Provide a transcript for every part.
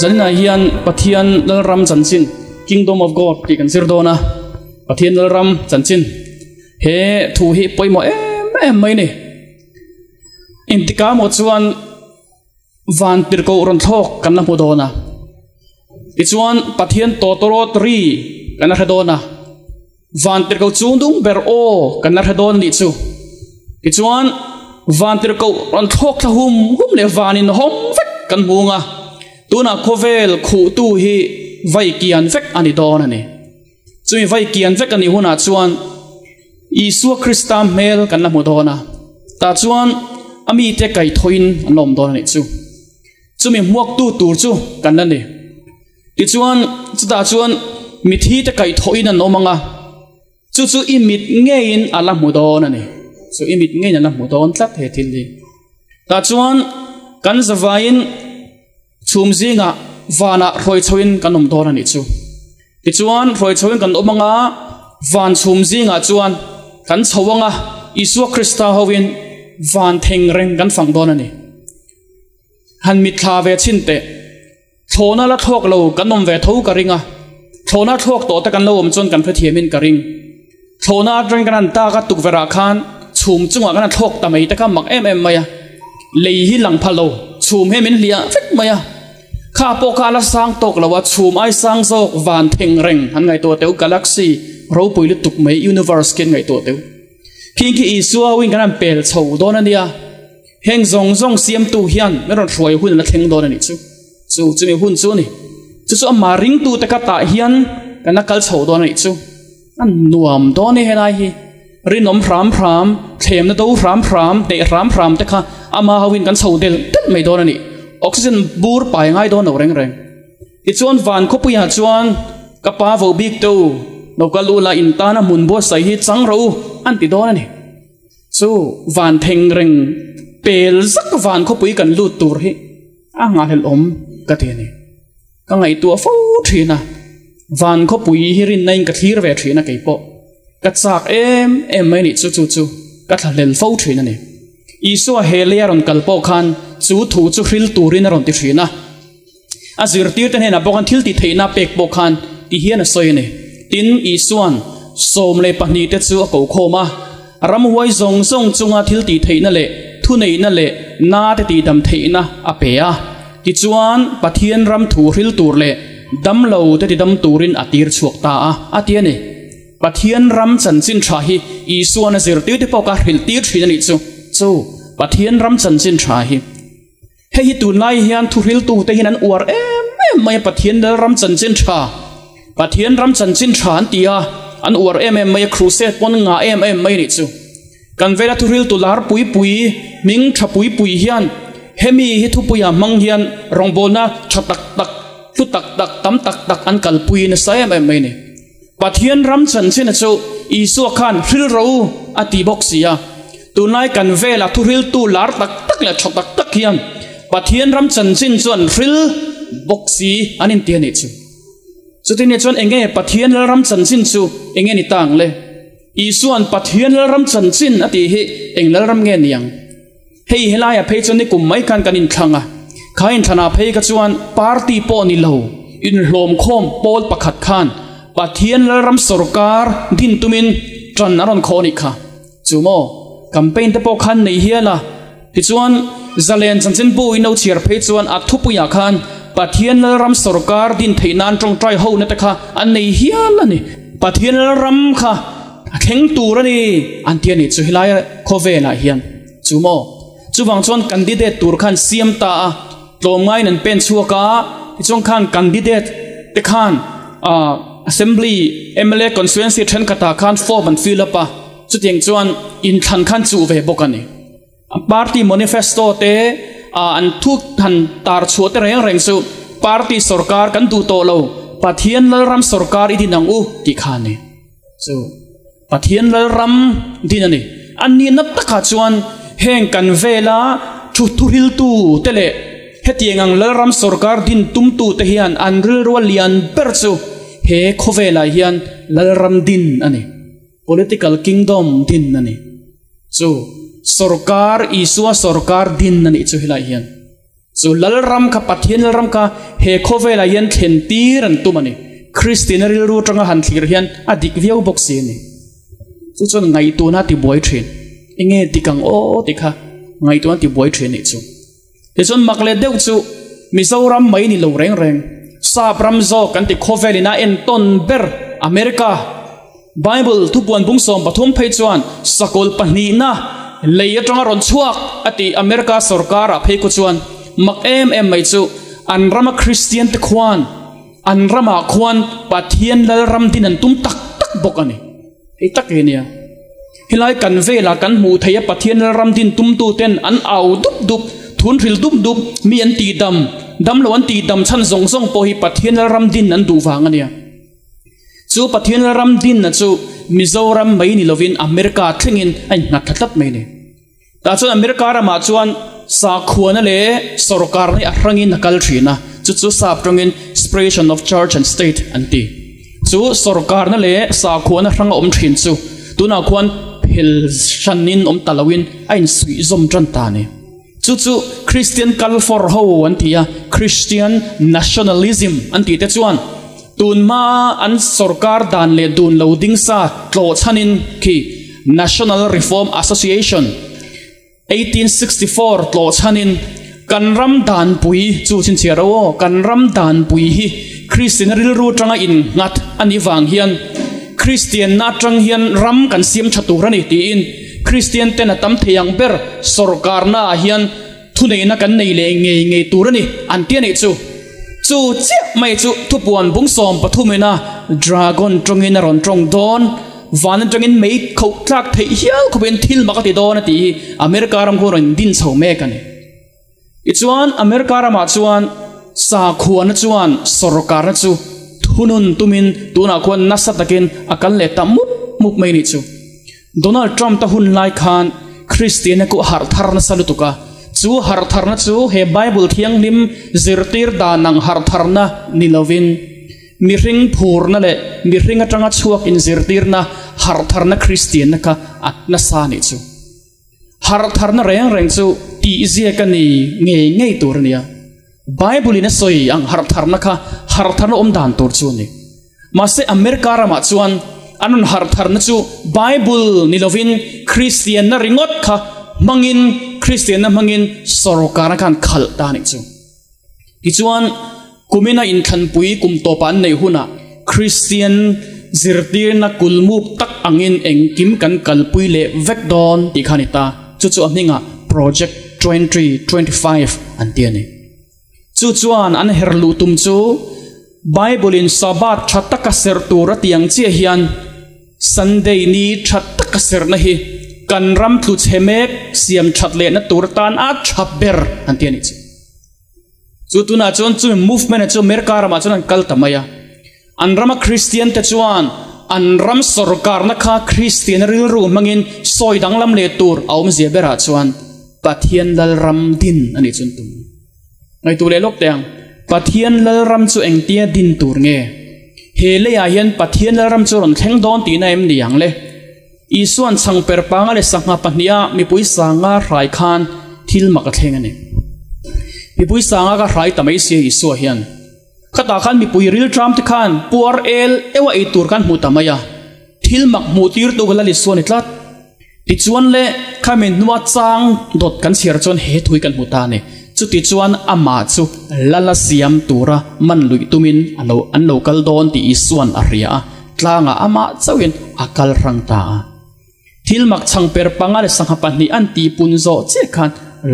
zalina hian pathian lalram chanchin kingdom of god ti kan sir dona pathian lalram chanchin he thu hi poimo em em mai ni intika một chuan, van tir ko ron thok, kan na mu dona ti chuan, pathian to toro tri kan na dona van tir ko chung dung ber o, kan na don ni chu. Ti chuan, van tir ko ron thok tha hum hum le vanin hom vek kan tu na khovel khu tu hi vai kian vek ani don ani. Chui vai kian vek ani huna chuan isu krista mel kan la mu dona ta chuan ami te kai thoin anom don ani chu. Chumi muak tu tur chu kan la ni. Ti chuan, chu ta chuan mi thi te kai thoin an nomanga chu chu i mit nge ala mu don ani. So i mit nge na mu don tlat he thil ni. Ta chuan kan zawain chum zinga vana roi chawin kan om don ani chu. Ti chuan roi chawin kan omanga van chum zinga chuan kan chawanga isu krista howin van theng reng kan phang don ani han mit thla ve chin te, thona la thok lo kan om ve tho ka ringa. Thona thok to ta kan lo om chon kan phe thiamin ka ring. Thona dreng kan ta ka tuk vera khan chum chunga kan thok ta mai ta ka mak em em maya. Lei hi lang phalo chum he min lia fek maya kha po kha la sang tok lawa chum ai sang zo van theng reng. Han ngai to teu galaxy ro pui lu tuk mai universe ken ngai to teu. Khi khi isua win kan pel chho don ania heng zong zong siam tu hian meron roi hun la theng don ani chu. Chu chu mi hun chu ni. Chu chu ama ring tu ta ka ta hian kana kal chho don ani chu. An nuam don ni henai hi. Rinom ram ram them na do ram ram, te ram ram te kha ama hawin kan chho del tet mai don ani oxygen bur pai ngai don no reng reng. I chuan van kho puya chuan kapa vo big to no ka lu la in ta na mun bo sai hi chang ro, an ti don ani. Chu van theng reng, pel zak van kho pui kan lu tur hi. A nga hel om, ka te ni ka ngai tu fo thina van kho pui hi rin nain ka thlir ve thina kai po. Ka chak em em mai ni chu chu chu. Ka thla lel fo thina ni. Isu a helia ron kal chú khan chú phil chu rin turin ron ti thina a zir tir ten hena bokan thil ti theina pek po khan ti hian a soi ni tin isuan som le pahni te chu a ko khoma. Ram huai zong zong chunga thil ti theina le, thu nei na le, na te ti dam theina a pe a. Ti chuan pathian ram thu hril tur le, dam lo te ti dam turin atir chuak ta a. Atia ni pathian ram chan chin tha hi isuan a zir tir te poka hril tir thina ni chu. Chu, pathian ram chan chin tha hi hei hi tu nai hian thu hil tu te hin an uar em em mai pathian ram chan chin tha. Pathian ram chan chin tha an tia. An uar em em mai crusade pon nga em em mai ni chu. Kan vela thu hil tu lar pui pui, ming tha pui pui hian. Hemi hi thu puya mang hian rongbona tha tak tak tu tak tak, tam tak tak an kal pui na sa em em mai ni. Pathian ram chan chin chu, isu khan hril ro ati boxia tunai kan vela thu hil tu lar tak tak la tha tak tak hian. ปะเทียนรำจันชินจวนฟิลบกซีอันนี้เตียนิจูสุดที่นี่จวนเองเงปะเทียนรำจันชินจูเองเงนี่ต่างเลยอีส่วนปะเทียนรำจันชินอติเฮเองรำเงนี่ยังเฮ้ยเฮลายเพจนี่กุมไม่กันกันอินคลังอะใครอินทนาเพจก็จวนปาร์ตี้ปอนิเลวอินโลมคมปอลประขัดขันปะเทียนรำสุรการดินตุมินจันนรนโคนิกค่ะจูโมกัมเปนตะโปขันในเฮียละพิจวน pathian ram chan chin chuan hril boxi anin tia ni chu chu tin ni chuan enge pathian ram chan chin chu enge ni tang le isuan pathian ram chan chin ati hi englar ram nge niang hei helaya phei chon ni kum mai kan kanin thanga khain thana phei ka chuan party po ni lo in hlom khom pol pakhat khan pathian ram sarkar din tumin tran aron khoni kha chumo campaign te po khan nei hiala ti chuan zalen chan chin bu ino chiar phei chuan a thupu ya khan pathian ram sarkar din theinan trong trai ho na ta kha an nei hiala ni pathian ram kha. Kheng tur ani. An tian ni chu hilaya khove la hian. Chumo chuwang chon candidate tur khan siam ta a. Tlom ngai nan pen chuaka chong khan candidate te khan. A, assembly mla constituency then kata khan form an fill up a. Chu tiang chuan in than khan chu ve bokani party manifesto te, a, an thuk than tar chu te reng reng su party sarkar kan du to lo. Pathian ram sarkar i dinang u ti khane so, pathian ram dinani anni nap taka chuan, heng kan vela, thu thuril tu tele hetiangang lalram sarkar din tum tu te hian, an ril rual lian per chu, he khovela hian lalram din ani. Political kingdom din ani. So sarkar isua sarkar din ani chu hilai hian. Chu lal ram kha pathian lal ram kha he khove la yan thlen tir an tu mani. Christian ril ru tanga han thlir hian adik viau bok se ni. Chu chon ngai tu na ti boy thin inge tikang o tikha ngai tu na ti boy thin ni chu he chon makle deuh chu mizoram mai ni lo reng reng. Sa pram zo kan ti khove lina en ton ber, america. Bible tu buan bung som pathum phei chuan, sakol pahni na leia tanga ron chuak ati america sarkar a phei ku chuan. Mak em em mai chu an rama christian te khwan an rama khwan pathian lal ram tin an tum tak tak bok ani. Ei tak he nia. Hilai kan vela kan mu theya pathian lal ram tin tum tu ten an au dup dup, thun ril dup dup, mi an ti dam. Dam lo an ti dam chan zong zong po hi pathian lal ram din an du wang ania. Chu pathian lal ram din na chu mizoram mai ni lovin america thlingin ai ngat thatat mai ni ta chuan america ma chuan sa khuana le sarkar ni arangin nakal thina chu chu sap tongin separation of church and state anti chu sarkar na le, sa khuana ranga om thin chu. Tuna khuan phil shanin om talawin ain sui zom tran ta ni chu chu christian kal for ho antia christian nationalism anti te chuan. Tun ma an sarkar dan le dun lo ding sa tlo chanin ki national reform association. 1864 tlo chanin kan ram dan pui chu chin chia ro, kan ram dan pui hi, christian ril ru tanga in ngat ani wang hian, christian na tang hian ram kan siam chatu rani ti in, christian ten atam theyang ber, sarkar na hian thunei na kan nei le nge nge turani an tia nei chu. Chu che mai chu thu puan bung som pathumena dragon tongin ron trong don van tongin mei khau tlak thei hial khu ben thil maka ti don ti america ram ko ron din chho me kan ichuan america ram chuan sa khuan chuan sarkar chu thunun tumin tuna khuan nasa takin akal le ta mup à mup mấy ni chu donald trump ta hun lai khan, christian ko har thar na salutuka chu har thar na chu he bible thiang lim zirtir da nang har thar na nilovin mi ring phur na le mi ring atanga chuak in zirtir na har thar na christian na ka at na sa ni chu har thar na reng reng chu ti zia ka ni nge nge tur nia. Bible ina soi ang har thar na ka har thar na om dan tur chu ni. Ma se america ra ma chuan anun har thar na chu, bible ni lovin christian na ringot kha mangin, christian na mangin sorokara kan khal ta ni chu. Ti chuan, kumina in khan pui kum to pan nei huna, christian zirtir na kulmuk tak angin engkim kan kalpui le vek don. Ti chu chu amninga project 2025 antiani chu chuan an herlu tum chu bible in sabat thataka ser tura tiang chi hian. Sunday ni thataka ser na hi, kan ram tu chemek, siam that le na tur tan a thaber ber an chu tu na chon chu movement e chu merkar ma chon kal tamaya อันรำมคริสเตียนแต่จวนอันรำสรการนักฆ่าคริสเตียนริลรูมังอินซอยดังลำเลตูร์เอามาเสียเบราจวนปะเทียนลรำดินอันนี้จนตุงในตัวเลลกแดงปะเทียนลรำจูเองเตียดินตูร์เงเฮเลยอาเยนปะเทียนลรำจูรนแข่งดอนตีนายมเดียงเลยอีส่วนสังเปรปางอะไรสังหาปัญญามีปุยสังหาไรคานทิลมักเทงอันนี้มีปุยสังหาก็ไรแต่ไม่เสียอีส่วนเฮียน khata khan mi pui ril tram te khan puar el ewa e tur kan mu tamaya thil mak mu tir to gala li suan itlat ti chuan le khamin nuwa chang dot kan siar chon he thui kan mu ta ne chu ti chuan ama chu lala siam tura man lui tumin ano an local don ti isuan aria tlanga ama chawin akal rang ta thil mak chang per panga le sangha pani an ti pun zo che khan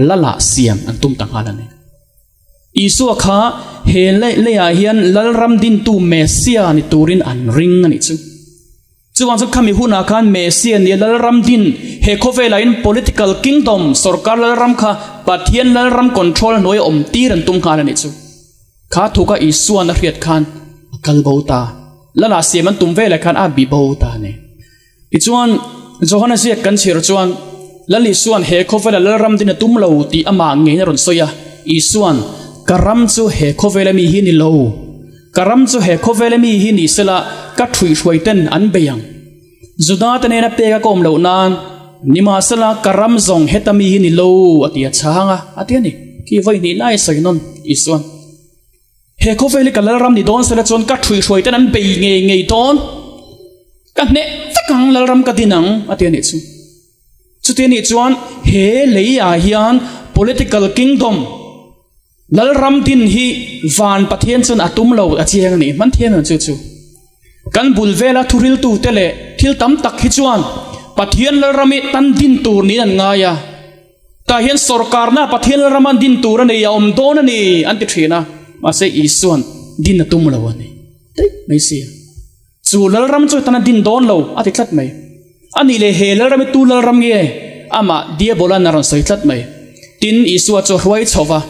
lala siam an tum tang halani isu kha, he le le ya hian lal ram din tu mesia ni turin an ring ani chu. Chuan chu khami huna khan mesia ni lal ram din. He khove lain political kingdom, sarkar lal ram kha, pathian lal ram control noi om tir an tum khan ani chu. Kha thuka isu an riat khan kal bauta lala siam an tum vela khan a bi bauta ne. Ichuan johana sia kan chir chuan lali suan he khove lal ram din tum lo ti ama nge na ron soya. Isuan karam chu he khovelami hi ni lo. Karam chu he khovelami hi ni sela ka thui hruai ten an beyang. Juda ta ne na pe ka kom lo nan nima sala karam zong hetami hi ni lo. Atia changa atia ni. Ki voi ni lai sai non isuan he khoveli veli ram ni don sela chon ka thui thui tan an be nge nge ton. Ka ne takang lal ram ka dinang, atia ni chu. Chu te ni chuan he lei hian political kingdom lal ram tin hi van pathian chun atum lo achiang ni. Man thian chu chu. Kan bul vela thuril tu tele thil tam tak hi chuan. Pathian lal rami tan din tur ni an ngaya ta hian sarkar na pathian lal raman din tur ani, ya om don ani. An ti thina ma se isuan din atum tum lo ani. Te mai sia. Chu lal ram chu tan din don lo ati ti tlat mai. Ani le he lal ram tu lal ram nge. Ama dia bolan naron soi tlat mai. Tin isua chu huai chowa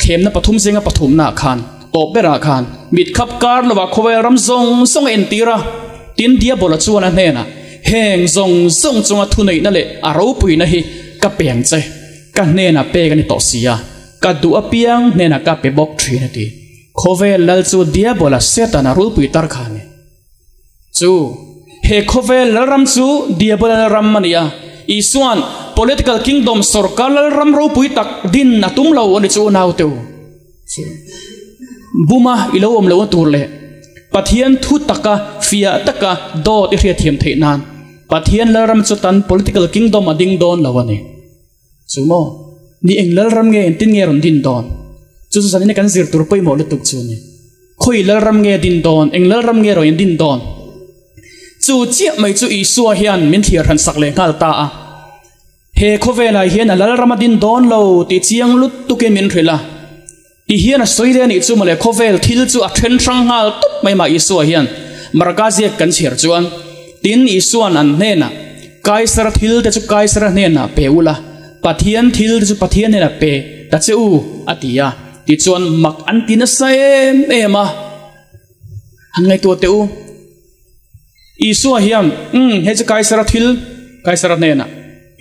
khem na pathum senga pathum na khan to bera khan mit khap kar lawa khowe ram zong song en tira tin dia bola chuan a na heng zong zong chunga thunei na le a pui na hi ka peng che ka hne na pe ga ni to sia ka du apiang hne na ka pe bok thri na ti khowe lal chu dia bola seta na pui tar khane chu he khowe lal ram chu dia bola ram mania isuan political kingdom lal ram ro pui tak din na tum lo ani chu nau teu. Buma ilo om lo tur le. Pathian thu taka fia taka do ti hria thiam thei nan. Pathian lal ram chu tan political kingdom ading don lo ani. Chumo ni eng lal ram nge tin nge ron din don chu chu sanine kan zir tur poi mo le tuk chu ni. Khoi lal ram nge din don eng lal ram nge ro din don chu chia mai chu i suwa hian min thiar han sak le ngal ta a he khovela hian alal ramadin don lo ti chiang lut tu ke min threla ti hian a soire mà chu male về thil chu a then thang hal tup mai ma isu hian. Markazi kan chher chuan. Tin isuan an ne na. Kaisar thil te chu kaisar ne na peula pathian thil te chu pathian ne na pe. Ta che u atia ti chuan mak an tin sa sai ema han ngai to te u. Isu hiam um he chu kaisar thil, kaisar ne na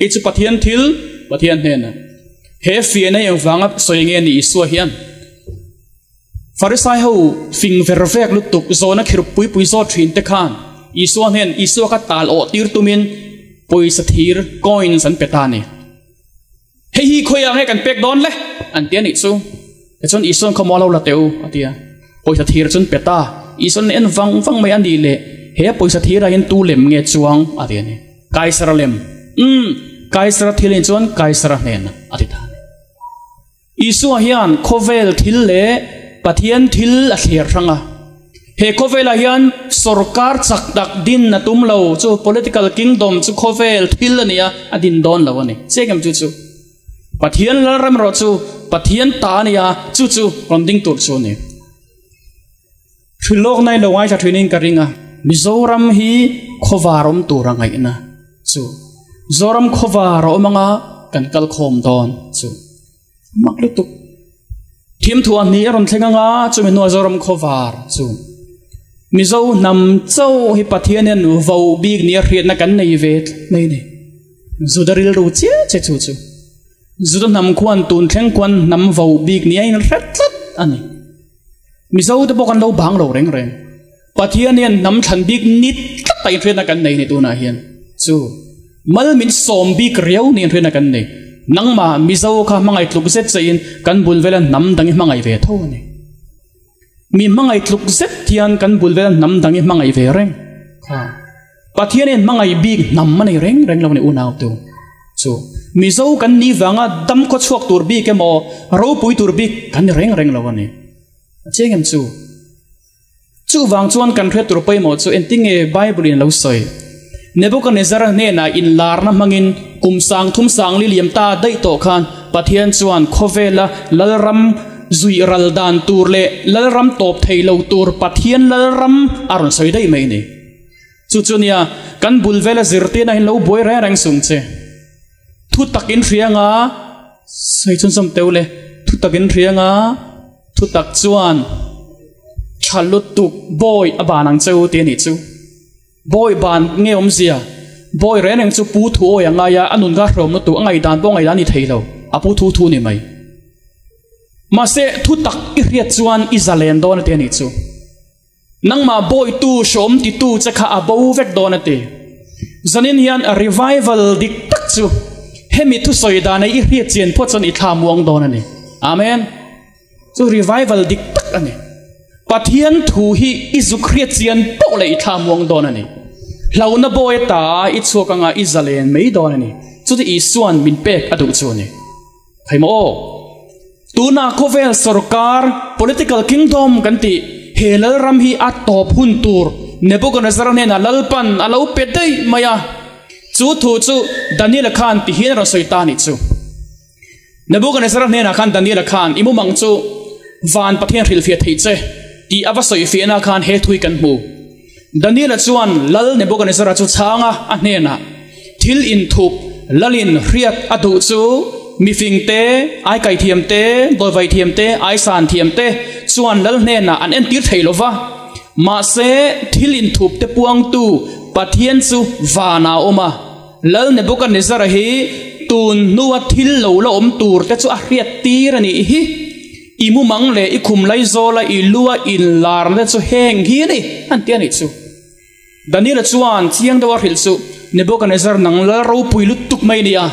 e chu pathian thil pathian hne na he fi na yang wanga soinge ni isu hiam farisai ho fing ver vek lu tuk zona khir pui pui zo thin te khan. Isu hen isu ka tal o tir tumin, pui sa thir coin san petani hei hi khoya nge kan pek don le. An tian ni chu e chon isu ko mo lo la teu, atia. Pui sa thir chun peta isu en wang vang mai an di le. He pui sa thira hin tu lem nge chuang, atia ni. Kai sara lem. Um kaisra thil in chuan kaisra hen ati ta isu hian khovel thil le, pathian thil a thlir ranga. He khovel hian sarkar chak dak din na tum lo, chu political kingdom, chu khovel thil ania din don lo ani chegam chu chu. Pathian la ram ro chu, pathian ta ania chu chu, ronding tur chu ni. Thilok nai lo wai cha ka ringa mizoram hi khowarom turangai na, chu zoram khova ro manga, kan kal khom don, chu. Maklutuk thim thu an ni ron thlenga nga, chu mi no zoram khowar chu. Mi zo nam chau hi pathian en vo big ni hriat na kan nei vet, nei nei. Zudaril ru che che chu chu. Zuda nam kwan tun thleng kwan nam vo big ni ain rat lat, ani. Mi zo te bokan lo bang lo reng reng. Pathian en nam than big nit tai riat na kan nei ni tu na hian, chu mal min som big riau ni riat na kan nei nang ma mizo kha mangai tluk zet chain kan bulvela nam dangi mangai ve tho ni. Mi mangai tluk zet tian kan bulvela nam dangi mangai ve reng. Kha pathian en mangai big nam mani reng reng lawni unaw tu. So mizo kan ni wanga dam ko chuak tur bi ke mo ro pui tur bi kan reng reng lawani chengem chu. Chu wang chuan kan thre tur pai mo chu entinge bible in lo soi Nebuchadnezzar ne na in lar na mangin, kum sang thum sang li liam ta dai to khan. Pathian chuan khovela, lalram, zui ral dan tur le, lalram top thei lo tur, pathian lalram aron soi dai mai ni. Chu chunia kan bulvela zirte na hin lo boy ra rang sung che. Thu takin rianga sai chun som teule thu takin rianga thu tak chuan chalut tuk boy abanang cheu te ni chu. Boy ban nghe om zia boy ren ang chu pu thu oi anga ya anun ga hrom no tu angai dan bo ngai dan ni theilo apu thu thu ni mai ma se thu tak i riat chuan izalen don te ni chu nang ma boy tu shom ti tu cha kha abo vek don te zanin hian a revival dik tak chu hemi thu soi da nei i riat chen pho chon i thla muang don ani amen chu revival dik tak ani pathian thu hi izu christian po le tham muang đó ani lâu nay boy ta ít số cái người Israel mấy đó i chukanga izalen mei don ani chu ti isuan min pek adu chu ni thaimo tuna kovel sarkar political kingdom kan ti helal ram hi at top hun tur nebuchadnezzar ne na lalpan alo pedai maya. Chú thu chú daniel khan ti hin ra soitani chu. Nebuchadnezzar ne na khan daniel khan imu mang chú van pathian ril fia thei che. ti soi avasoi fiena khan he thui kan mu daniel chuan lal nebuchadnezzar chu changa a hne na. Thil in thup, lalin riat adu chu mi phing te, ai kai thiam te doi vai thiam te, ai san thiam te, chuan lal hne na an en tir theilowa ma se thil in thup te puang tu, pathian chu va na oma lal nebuchadnezzar hi, tun nuwa thil lo la om tur te chu a riat tir ani hi imu mang le i khum lai zola i lua in lar le chu heng hi ni an tian chu daniel chuan chiang dawa hil chu nebukadnezar nang la ro puilu tuk mai nia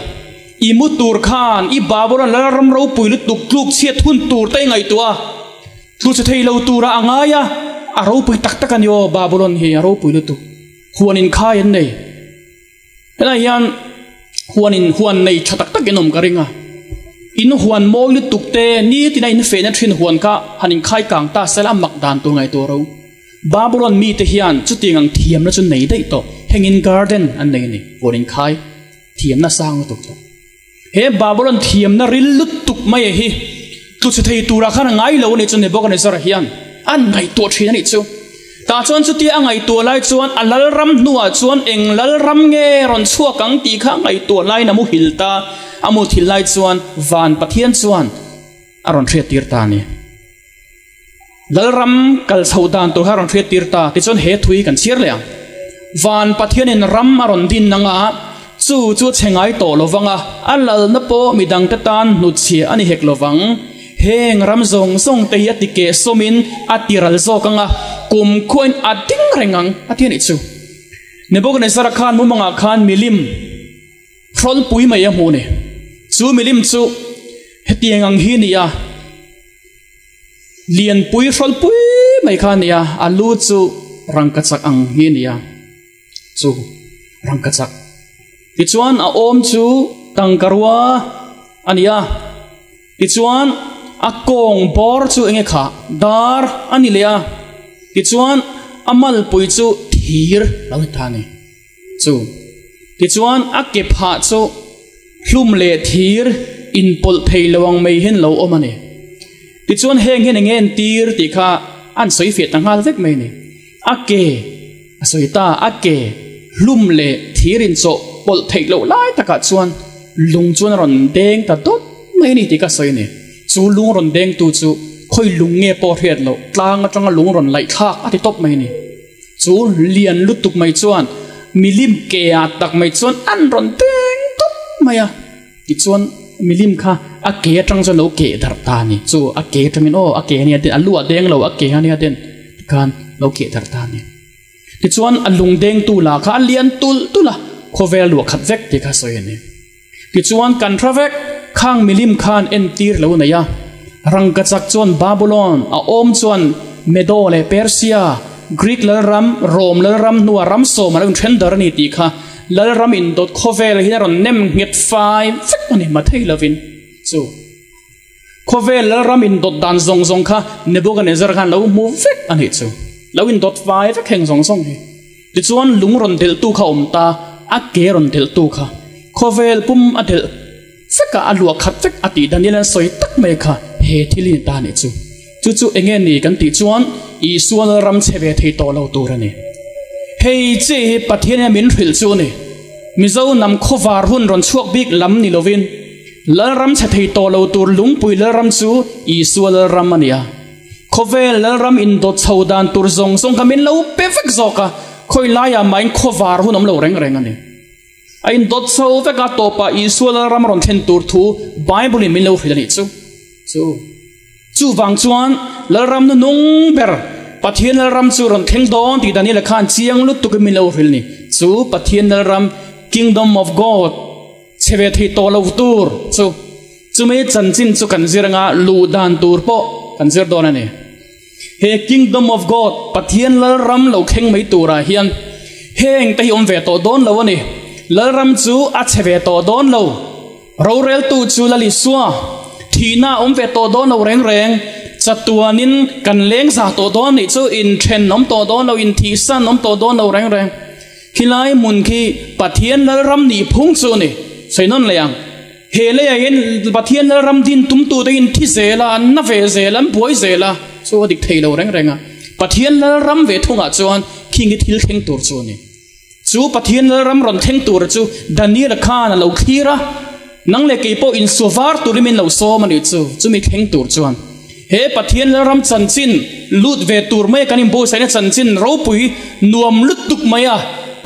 imu tur khan i babylon la ram ro puilu tuk tluk chiat thun tur tai ngai tua tu chu thei lo tura angaya. A ro pui tak tak an yo babylon hi, a ro puilu tu. Huan in kha an nei. Hena yan huan in huan nei thatak tak enom karinga in huan mol ni tukte ni tina in fe na thin huan ka hanin khai kang ta sala mak dan tu ngai to ro. Babylon mi te hian, chu tingang thiam na chu nei dei to. Hengin garden an nei ni, huan khai. Thiam na sang tu to. He, babylon thiam na ril lut tuk mai e hi. Tu chu thei tura khan ngai lo ni chu ne bok ne sar hian. An ngai to thin ni chu. Ta chuan chu ti angai to lai chuan alal ram nuwa chuan, eng lal ram nge, ron chua kang ti kha ngai to lai na mu hilta amu thil lai chuan, van pathian chuan. Aron thria tir ta ni. Lal ram kal saudan to haron thria tir ta. Ti chuan he thui kan chiar le van pathian in ram aron din nanga chu chu chengai to lovanga alal na po midang ta tan nu chi ani hek lovang heng ram zong song te ya tike somin, atiral zo kanga kum khoin ating rengang atian ichu nebok ne sara khan mu manga khan milim. Frol pui mai ya mu ne. Chu milim chu hetiang ang hi ni ya lian pui frol pui mai khan ya alu chu rangkachak ang hi ni ya chu rangkachak ti chuan a om chu tangkarwa ania ti chuan a kong bor chu enge kha dar ani le a ti chuan amal pui chu thir lo ta ni chu ti chuan a ke pha chu hlum le thir in pol thei lawang mei hin lo omani ti chuan heng hen ngen tir ti kha an soi fe tang hal vek mai ni. A ke a soi ta a ke hlum le thirin cho pol thei lo lai taka chuan, lung chuan ron deng ta dot mai ni ti ka soi ni. Chu lung ron deng tu chu khoi lung nge po thiat lo, tlang atanga lung ron lai thak ati top mai ni. Chu lian lutuk mai chuan, milim ke a tak mai chuan an ron deng maya ti milim kha a ke atang chuan lo ke dar ta ni. Chu a ke tangin o oh, a ke ni atin alu a deng lo a ke ani atin. Kan, lo ke dar ta ni. Ti chuan a lung deng tu la, kha lian tul, tu la khovel lu khat vek ti kha soi ni. Ti chuan kan travek khang milim khan en tir lo na ya. Rang ka chak chuan babylon, a om chuan medo le persia, greek lal ram rom lal ram nuwa ram so ma un thren dar ni ti kha lal ram in dot khovel hi ron nem nget fai fek ani ma thei lovin so khovel lal ram in dot dan zong zong kha nebuchadnezzar khan lo mu fek ani chu lo in dot fai fek heng zong zong hi ti chuan lung ron del tu kha om ta a ke ron del tu kha khovel pum a del feka alua khat fek ati daniel soi tak mai kha he liên ta ni chu chu chu enge ni kan ti chuan i sual ram cheve thei to lo ra ani hei che pathian min thil chu ni mizo nam khovar hun ron chuak bik lam ni lovin lal ram che thei to lo tur lung pui lal ram chu i sual ram ania khovel lal ram in do chaudan tur zong song kamin lo perfect zoka khoi la ya main khovar hun om lo reng reng ani ain dot so ve ka topa isual ram ron then tur thu bible in min lo hrilani chu chu chu wang chuan lal ram nu nung ber pathian lal ram chu ron theng don ti dani la khan chiang lut tu min lo hrilni chu pathian lal ram kingdom of god, cheve thi to lo tur. Chu chu me chan chin chu kan zir nga lu dan tur po, kan zir don ani. He kingdom of god pathian lal ram lo kheng mai tura hian. Heng te om ve to don lo ani. Lal ram chu a cheve to don lo. Ro rel tu chu lali suwa thina om ve to don lo reng reng satuanin kan leng sa to don ni chu in then nom to don no in thi san nom to don no reng reng. Khilai mun khi pathian la ram ni phung chu ni. Sainon leyang hele ya in pathian la ram din tum tu de in thi zela an na ve zela an boi zela chu dik thei lo reng renga pathian la ram ve thunga chuan king thil kheng tur chu ni. Chu pathian la ram ron theng tur chu, daniel khan lo khira. Nang le ke po in suvar turimin lo so mani chu. Chu mi kheng tur chuan he pathian lal ram chan chin, lut ve tur mai kanin bo sai na chan chin ro pui, nuam lut tuk maya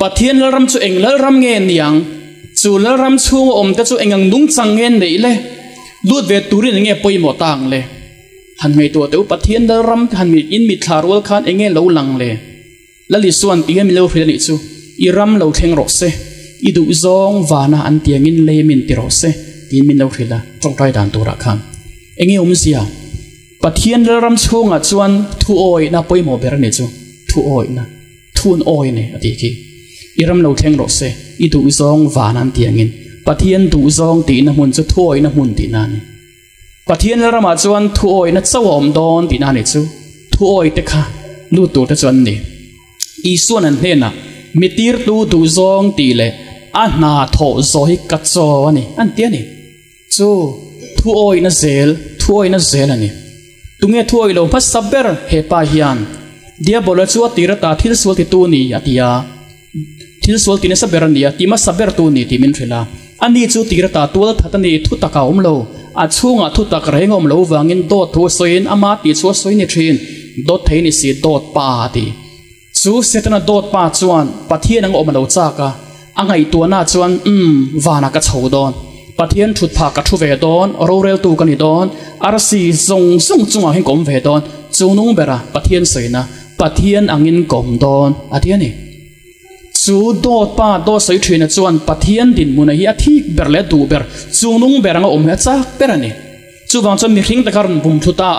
pathian lal ram chu eng lal ram nge niang, chu lal ram chung om te chu engang dung chang nge nei le. Lut ve turin nge poi mo tang le. Han ngai to te pathian lal ram, han mi in mi tharwal khan enge lo lang le. Lali suan ti mi lo phri ni chu, i ram lo theng ro se. I du zong wana an tiang in le min ti ro se. Ti min lo phri la tong tai dan tu ra khan. Enge um sia pathian lal ram chunga chuan thu oi na poi mo ber ni chu. Thu oi na thun oi ne ati ki iram lo theng ro se. I du zong van an tiangin pathian du zong ti na mun chu thoi na mun ti na ni pathian la rama chuan thuoi na chawom don ti na ni chu. Thuoi te kha. Lu tu te chuan ni. I suan an hena mitir tu du zong ti le. A na tho zo hi ka cho ani. An tia ni chu. Thuoi na zel. Thuoi na zel ani tunge thuoi lo pa saber he pa hian dia bola chu atira ta thil sul ti tu ni atia thil sual tin sa ber ania tima saber tu ni ti min thila ani chu tira ta tual thatani thu taka om lo a chunga thu tak rengom lo wangin do thu soin ama ti chu soin ni thin do theini si dot pa ti chu setana dot pa chuan pathian ang om lo chaka angai tu na chuan um wana ka ปัทยนชุดผักกระชุเวดอนโรเรลตูกันอีดอนอารสีส่งส่งจงอาหิกมเวดอนจูนุ่งเบระปัทยันเสนะปัทยนอังอินกมดอนอาทียนี่จูโดดป้าโดดใส่เทนจวนปัทยนดินมุนเฮียที่เบรเลดูเบรจูนุ่งเบระงอมเฮจักเบระนี่จูวังจนมีหิงตะการบุมทุตา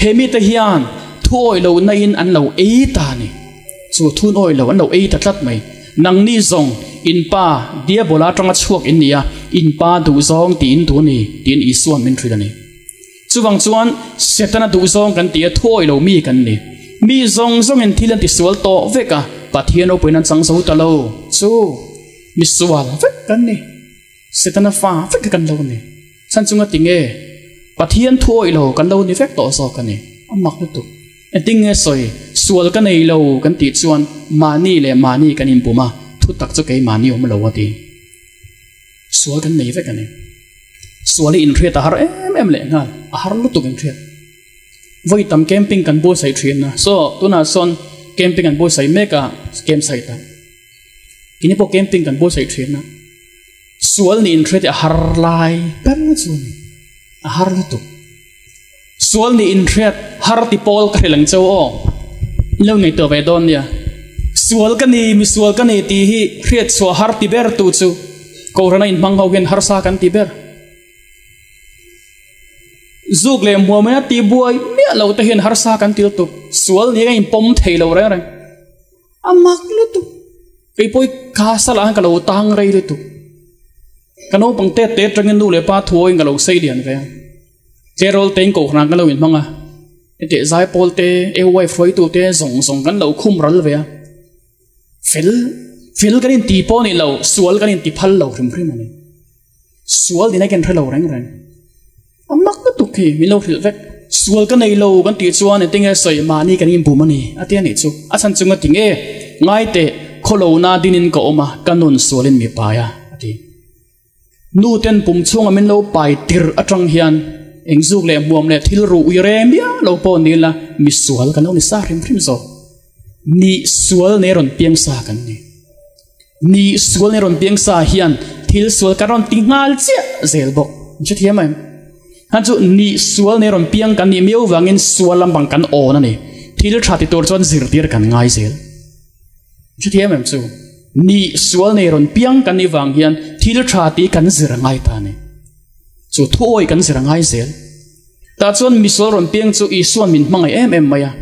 เฮมิตะฮิยานทุ่ยเราในอินอันเราเอีตานี่จูทุ่นอ้อยเราอันเราเอตัดตัดไหมนังนี่ส่งอินป้าเดียโบลาจังชวกอินเดีย in pa du zong in tu ni ti in isuan min thri dani chu wang chuan setana du zong kan tia thu oi lo mi kan ni. Mi zong zong en thilan ti sual to veka pathian o poinan chang so ta lo. Chu, mi sual vek kan ni. Setana fa vek kan lo ni. Chan chunga tinge pathian thoi lo kan lo ni vek to so kan ni. Amak tu. E tinge soi, sual kan ei lo kan ti chuan mani le mani kan in puma. Thu tak chu ke mani om lo wa ti ati thân này với vek này. Ni sual in thre ta har em em le ngal har lu tu kan thre với tầm camping cần bo sai thuyền na so tuna son camping an bo mấy cả camp sai ta. Kini po camping cần bo sai thuyền na sual ni in thre ta har lai. Per na chu ni a har lúc tu sual ni in thre har ti pol cái lăng châu o lâu nei to về don ya sual ka ni mi sual ka ni ti hi khriat so har ti ber tu chu ko rana in mang hogen har sa kan tiber zuk le mo me ti buai me lo te hin har sa kan til tu sual ni in pom thei lo re re amak lu tu kai poi ka sala ka lo tang re le tu kano pang te te trangin du le pa thuoi nga lo sei dian ve cherol teng ko khna ka lo in manga te zai pol te e wai foi tu te zong zong kan lo khum ral ve fel fil kan in ti po ni lo, sual kan in ti phal lo khrim khrim ani. Sual ni na ken thalo reng reng amak na tukhi mi lo thil vek. Sual ka nei lo kan ti chuan e tinge soi, ma ni kan im bu mani atia ni chu. A chan chunga tinge ngai te kholo na dinin ko oma kanun sualin mi pa ya. Ati nu ten pum chunga min lo pai tir atang hian, eng zuk le muam le thil ru ui rem ya, lo po ni la, mi sual kan ni sa rim rim zo. Ni sual ne ron piang sa kan ni ni sual ni ron piang sa hian, thil sual karon tingal che zel bo. Chet hiam mai. Han chu ni sual ni ron piang kan ni meu wangin sual lam bang kan o na ni. Thil tha ti tor chon zir tir kan ngai zel. Chu thiam em chu. Ni sual ni ron piang kan ni wang hian, thil tha ti kan zir ngai ta ni. Chu thuai kan zir ngai zel. Ta chon mi sual ron piang chu i suan min mangai em em maya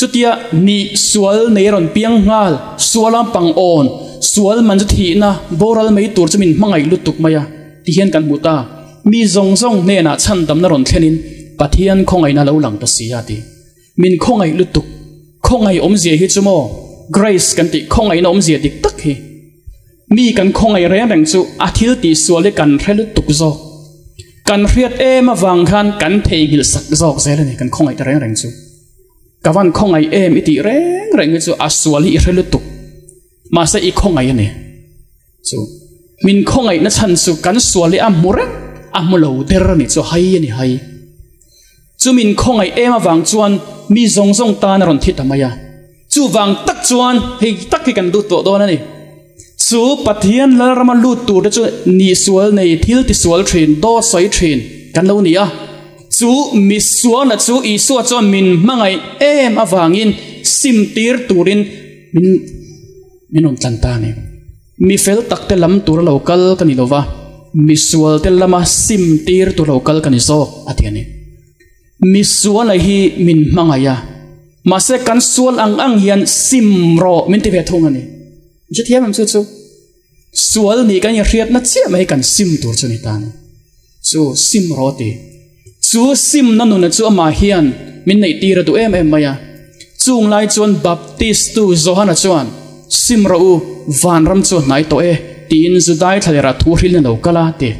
chutia ni sual nei ron piang ngal sualam pang on sual man thi na boral mei tur chu min mangai lutuk maya ti hian kan muta mi zong zong ne na chan dam na ron thlenin pathian khongai na lo lang ta sia ti min khongai lutuk khongai om zia hi chumo grace kan ti khongai na om zia dik tak hi mi kan khongai re reng chu a thil ti sual le kan relu tuk zo kan riat em awang khan kan thei gil sak zok zel ni kan khongai ta reng reng chu kawan khongai em iti reng reng chu aswal hi relu tuk ma sa i khongai ani chu min khongai na chan chu kan swali am mura amulo der ni chu hai ani hai chu min khongai em awang chuan mi zong zong ta na ron thit amaya chu wang tak chuan hei tak ki kan du to do na ni chu pathian la rama lu tu de chu ni sual nei thil ti sual thin do soi thin kan lo ni a chu mi sual na chu i suwa chu min mangai em awangin sim tir turin min min on tlan ta ni. Mi fel tak te lam tur local kan ni lova mi sual te lama sim tir tu local kan ni so atiani mi sual hi min mangaya mase kan sual ang ang hian sim ro min te ve thong ani je thiam am chu chu. Sual ni kan ya riat na che mai kan sim tur chu ni tan chu sim ro te chu sim na nu na chu ama hian min nei tira tu em em maya chung lai chuan baptist tu zohana chuan sim ro u, van ram chu nai to e tin zu dai thalera thu hril na lo kala te.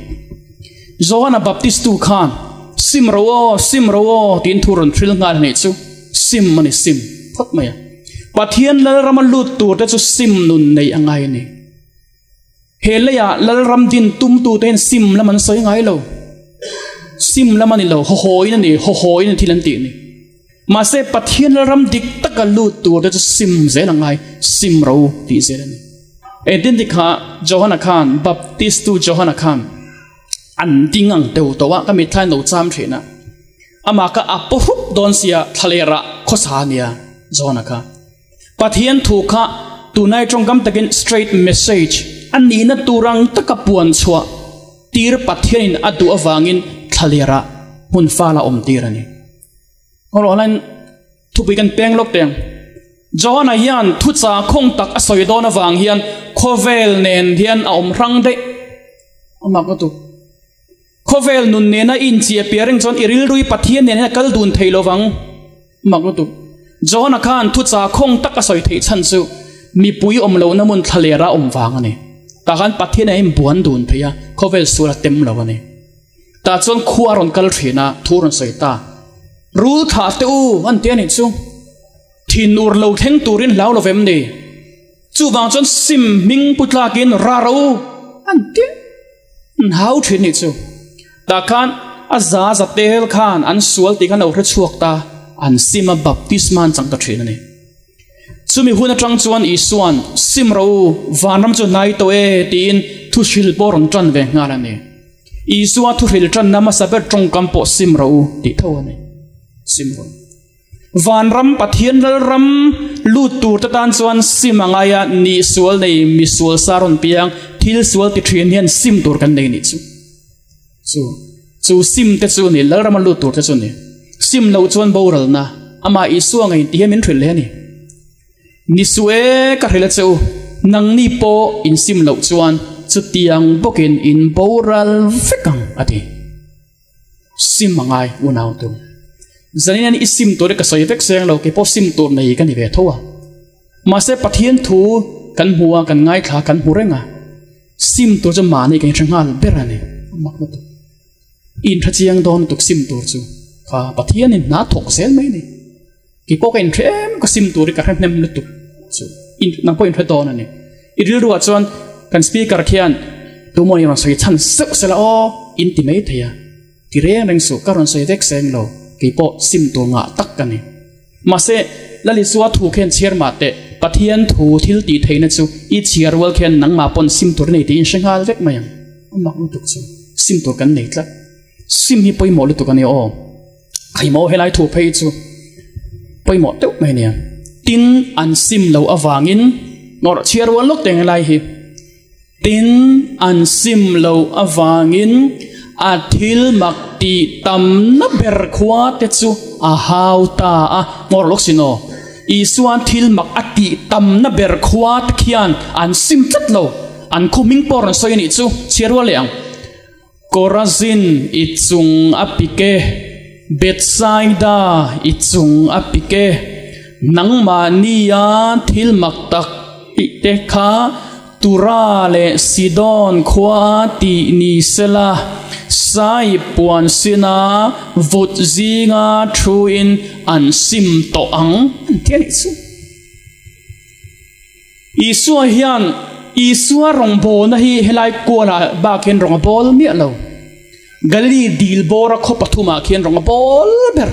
Zohana baptist tu khan, sim ro o sim ro o tin thuron thril ngal nei chu, sim mani sim phot maya pathian lal ram lut tu te chu sim nun nei angai ni. Helaya lal ram din tum tu ten sim laman soi ngai lo. Sim lamani lo ho hoi na ni ho hoi na thilan ti ni mà sẽ bắt hiện ram dik tất cả lụt tu đó sim dễ là ngay sim râu thì dễ là này đến thì khá Johanna Khan Baptist tu Johanna Khan. Anh tiếng ngang đầu tàu cái mi thay nấu chăm chuyện à ama ka apo hup don sia thalera khosania Johanna Khan. Bắt hiện thu kha tu nay trong kam takin straight message. Anh ni na turang taka puan chua tir pathian adu awangin thalera hun fala om tirani ngor online thu bị kan peng lok teng John a hian thu cha khong tak a à soi don awang hian khovel nen hian a à om rang de amak tu khovel nun ne na in chi piaring chon iril rui pathian ne kal dun thailo wang mak tu John a khan, thu cha khong tak a à soi thei chan chu mi pui om lo na mun thalera om wang ani ta kan pathian a im buan dun theya khovel sura tem lo ani ta chon khuaron kal thina thurun soi ta rul thả tiêu anh tiền này chú thì nur lâu thèn turin lao lo vem đi. Chú vào chân sim minh put la kiến ra rau anh tiền hao chuyện này chú. Ta khan, a za za tel khan an sual ti khan ở chuak ta. An sim a baptisman chang ta thrin ani chumi huna tang chuan i suan sim rau vanram chu nai to e tin thu shil boron tran ve ngara ne i suwa thu hil tran nama saber trong kampo sim rau ti tho ani simple. Van ram pathian lal ram, lu tur ta tan chuan simangaya ni sual nei, mi sual saron piang, thil sual ti thian hian sim tur kan nei ni chu. Chu chu sim te chu ni lal ram lu tur te chu ni. Sim lo chuan boral na, ama i suang ai ti min thil le ni. Ni suwe ka hela chu. Nang ni po in sim lo chuan, chu tiang bokin in boral fekang ati sim mangai unau tu. Zanin an isim to ka soi vek seng lo ke po sim to nei kan ve thowa ma se pathian thu kan huwa kan ngai kha kan hurenga sim to cha mani kan changal berane makna to in tha chiang don tuk sim to chu kha pathian in na thok sel mai ni ki po kan threm ka sim to ri ka nem lu tu chu in na po in tha don ani i ri ruwa chuan kan speaker khian tu mo ni ma soi chan sak sela o intimate thaya ti reng reng su karon soi vek seng lo cái bộ sim tổ ngã tắc cái này mà sẽ là lý do thu khen chiar mà tệ pathian thu thil ti thấy nó chú ít chiar wal khen nang mà pon sim tổ này thì sinh hal vek mà mặc nó tục chú sim tổ cái này tắc sim hi bôi mỏ lu tục cái này ô khai mỏ hay lại thu pay chú bôi mỏ tục mày nè tin an sim lâu avangin ngor chiar wal lok teng lai hi. Tin an sim lâu avangin a thil mak ti tam na ber khwa te chu. A hau ta a. Mor lok sino i suan thil mak ati tam na ber khwa te khian. An sim chat lo. An khuming por an soi ni chu. Cherwa leang. Korazin ichung apike. Betsaida ichung apike. Nangma niya thil mak tak te kha tura le sidon khwa ti ni sela. Sai puan sina vut zinga thu in an sim to ang. Tian su isua hian isua rong bo na hi helai ko la ba ken rong bol mi lo gali dil bora kho pathuma khian rong bol ber.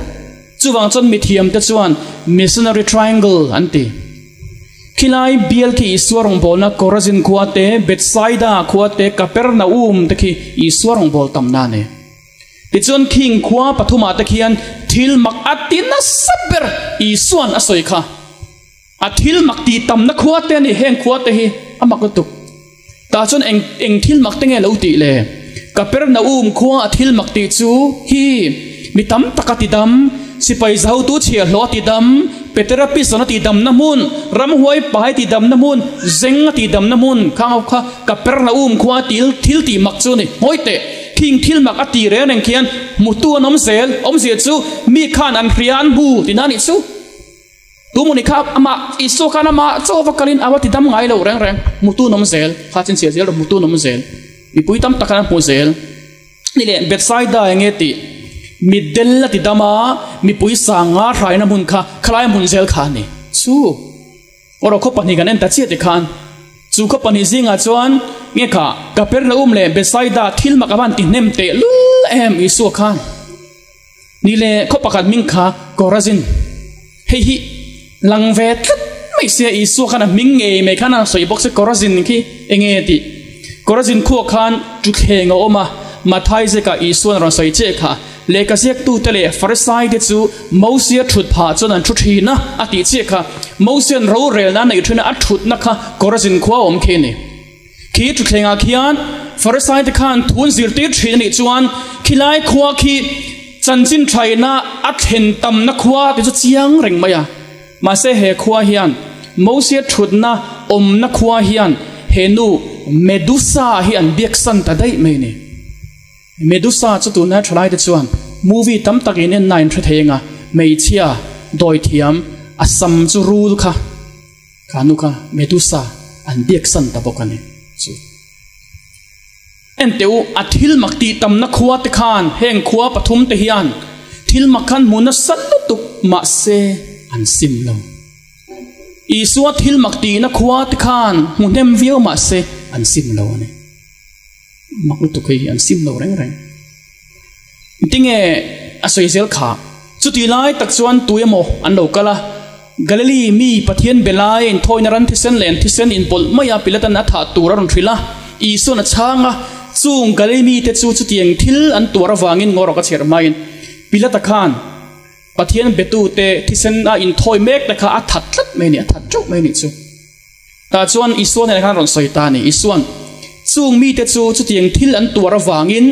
Chuwang chon mi thiam te chuan missionary triangle anti khilai bial ki iswarong bol na korazin khuate betsaida khuate kapernaum te khi iswarong bol tam na ne. Ti chon king khua pathuma te khian thil mak atina saber iswan asoi kha. A thil mak ti tam na khuate ni, heng khuate hi, amak ta chon eng eng thil mak tenge lo ti le. Kapernaum khua a thil mak ti chu hi mitam takati dam sipai zau tu chia lo ti dam petera pi sana ti dam na mun, ram huai pai ti dam na mun, zeng ti dam na mun, khang kha, ka per na um khwa til thil ti mak chu ni. Hoi te king thil mak ati re neng khian mu tu nom sel, om zia chu, mi khan an hrian bu ti na ni chu. Tu mu ni kha ama iso kana ma cho va kalin awa ti dam ngai lo, reng reng mu tu nom sel, kha chin sia zel mutu nom sel. Mi pui tam takana mu sel. Ni le bet side da nge ti มีเดลติดามามีปุยสังอาทรายน้มุนค่ะคลายมุนเซลคานี่สู้เราคบปนิกันเองแต่เสียติคันสู้เข้ปนิซิงอาจวนเงี้ยค่ะกับเป็นเราอุ้มเล่เบสไซดาทิลมากบันตินเนมเตลุลเอ็มอิสัวคันนี่เล่คบปากัดมิงค่ะกอราจินเฮ้ยหลังเวทไม่เสียอิสัวคันมิงเอไม่ขนาดสวยบอกเสกอราจินคีเองเอติกอราจินคู่คันจุดเฮงเอาอกมามาไทยเสกับอิสัวเราสวยเจ้ค่ะ lê cái la ti dama lê pui na sai kha korazin hei hi lang ve tlat mai se i su khan ming nge me khana soi khan tu khenga oma mathai nè chú an na na khi thu khenga khian farsai de khan thun zir te na a na khwa te chu chiang nu medusa hi an biak san ta dai mai Medusa cho tu na thlai te chuan movie tam takin in nine thre thenga mei chia doi thiam asam chu rul kha. Kanu kha, Medusa an biak san ta bokani chu en à, teu a thil makti tam na khuwa te khan heng khuwa pathum te hian thil makhan muna san tu ma se an sim lo isua thil makti na khuwa te khan munem viau ma se an sim lo ne mặc tu khi an sim lo reng reng tinge a soi zel kha chu ti lai tak chuan mồ anh an lo kala galili mi, pathian, belai, en thoi, naran thisen len thisen in pol maya pilatan a tha tura ron thila i so na changa chung galili mi te chu chutiang thil, an tura wangin ngoro ka cher main pilata khan. Pathian betu te thisen a, in thoi mek ta kha, a that tlat mai ni a that chok mai ni chu ta chuan i so na khan ron soi ta ni i suan chung mi te chu chu tiang thil an tura wangin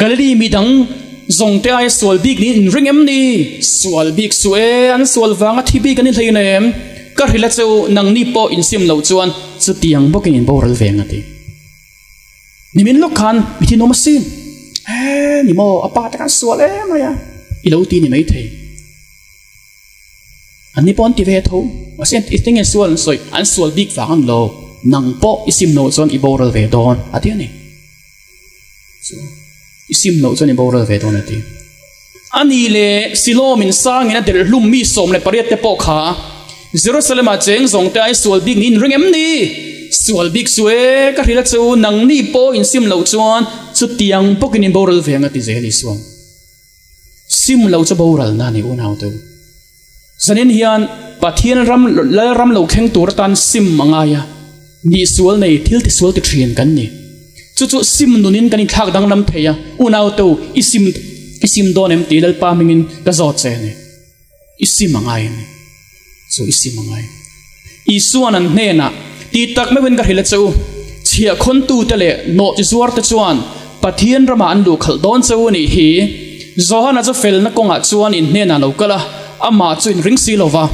gallery mi dang zong te ai sual big ni ring em ni sual big su e an sual wanga thi big ani hlei nem ka hila chu nang ni po in sim lo chuan chu tiang bokin in boral veng ati ni min lo khan mi thi no ma sin he ni mo apa ta kan sual e ma ya i lo ti ni mai thei an ni pon ti ve tho ma sen i ting e sual soi an sual big wang lo nang po isim no chon i boral ve don ati ani so isim no chon i boral ve don ati ani le silom in sang ina del hlum mi som le pariat te po kha jerusalem a cheng zong te ai sual big nin ring em ni sual big suwe ka rila chu nang ni po in sim lo chuan chu tiang pokin in boral ve anga ti zeli suan sim lo chu boral na ni un hau tu zanin hian pathian ram la ram lo kheng tur tan sim mangaya ni sual nei thil ti sual ti thian kan ni chu chu sim nunin kan thak dang lam theya unau to isim isim don em ti lal pa mingin ka zo che ni isim angai ni so isim angai i suan an hne na ti tak me wen ka hila chu chia khon tu te le no chi zuar te chuan. Pathian rama an lu khal don chu ni hi zohana cho fel na konga chuan in hne na lo kala ama chuin ring si lova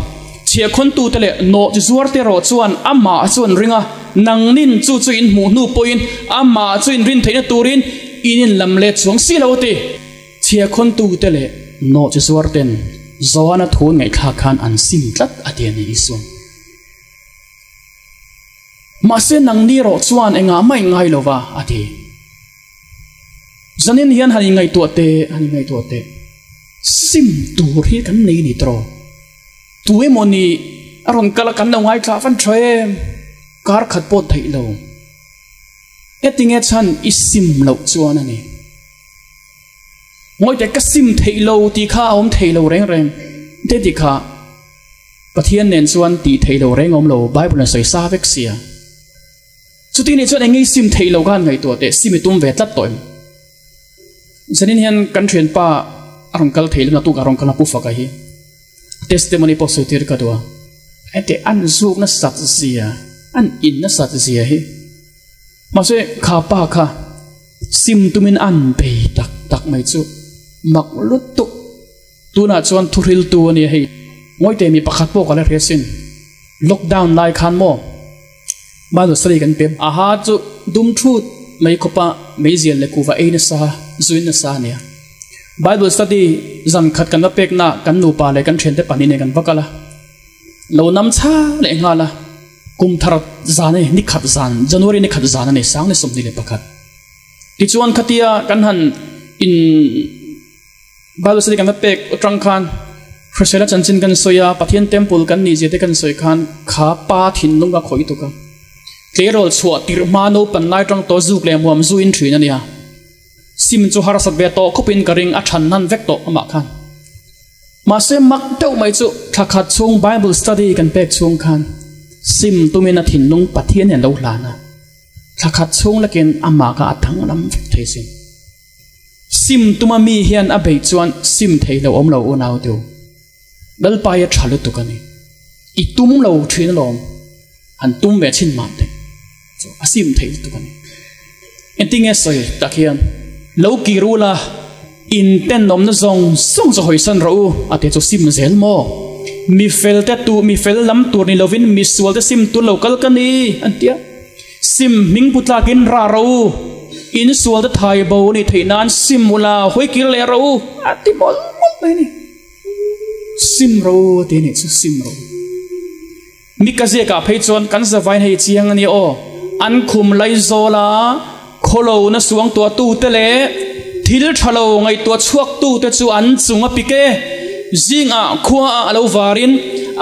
chia khon tu tele no chi zuar te ro chuan. Ama chuan ringa à nang nin chu chu in mu nu po in. Ama chu in rin theina turin inin lam le chuang si lo te chia khon tu te le no chu suar ten zawana thun ngai kha khan an sim tlat atian ni isun ma se nang ni ro chuan enga mai ngai lova ati zanin hian hani ngai tu te hani ngai tu te sim tu ri kan nei ni tro tu e moni aron kala kan ngai tla fan thre kar khat pot thai lo. Eting e chan isim lo chuan ani. Ngoi te ka sim thei lo, ti kha om thei lo reng reng. Te ti kha, pathian nen chuan ti thei lo reng om lo, bible là soi sa vek sia. Chu ti ni chuan nghe sim thei lo gan ngai to te, sim tum ve tlat toim. Zanin hian kan thlen pa arong kal lo na tu ka rong na pu fa ka hi. Testimony po so tir ka do ate an zuk na sat sia an in na sa sia hi. Ma se kha pa kha, sim tumin an pe tak tak mai chu, mak lut tu. Tu na chuan thuril tu ani hei ngoi te mi pakhat po kala resin lockdown lai khan mo. Ba lo sari kan pem. Aha chu dum thu mai khopa mai zial le kuwa e na sa, zuin na sa ne bible study zan khat kan na pek na kan nu pa le kan then te pani ne kan vakala lo nam cha le nga la. Kum thar zane ni khat zan january ni khat zan ne sang ne som ni le pakhat ti chuan khatia kan han in bible study kan pek trang khan Krisela chanchin kan soya pathian temple kan ni jete kan soi khan kha pa thin lunga khoi tu ka kerol chua tir mano pan lai tang to zu ple muam zu in thrin ania sim chu har sat be to khopin karing a than nan vek to ama khan ma se mak teu mai chu thakhat chung bible study kan pek chung khan sim tu mi na thin lung pathian en lo la na thakhat chung lakin ama ka athang lam vek thei sim sim tuma mi hian a bei chuan, sim thei lo om lo o naw tu dal pa ya thalu tu kani i tum lo thin lom han tum ve chin ma te a sim thei tu kan en ting e soi takian lo ki rula in ten nom na zong song zo hoi san ro ate chu sim zel mo mi fel te tu, mi fel lam tur ni lovin mi sual te sim tu local kan ni. Antia sim ming putla kin ra ro. In sual te thai bo ni theinan sim mula hoi kil le ro. Ati bol bol ni. Sim ro te ni chu sim ro. Mi ka zia ka phei chon kan za vai hei chiang ni o. An khum lai zola kholo na suang to tu te le. Thil thalo ngai to chuak tu te chu an chunga pike zing a khua a lo varin